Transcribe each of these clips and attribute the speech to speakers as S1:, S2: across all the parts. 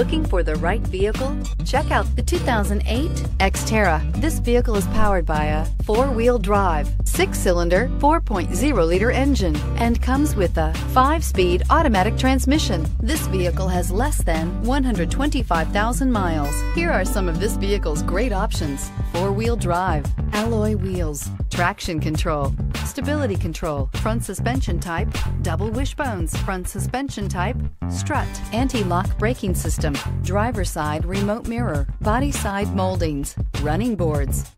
S1: Looking for the right vehicle? Check out the 2008 Xterra. This vehicle is powered by a four-wheel drive, six-cylinder, 4.0-liter engine, and comes with a five-speed automatic transmission. This vehicle has less than 125,000 miles. Here are some of this vehicle's great options. Four-wheel drive, alloy wheels, traction control, stability control, front suspension type, double wishbones, front suspension type, strut, anti-lock braking system, driver side remote mirror, body side moldings, running boards.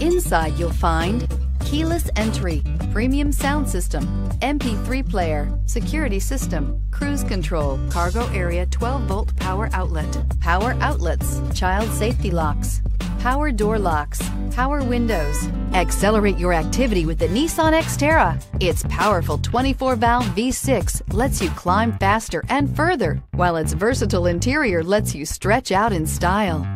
S1: Inside you'll find keyless entry, premium sound system, MP3 player, security system, cruise control, cargo area 12 volt power outlet, power outlets, child safety locks, power door locks, power windows. Accelerate your activity with the Nissan Xterra. Its powerful 24-valve V6 lets you climb faster and further, while its versatile interior lets you stretch out in style.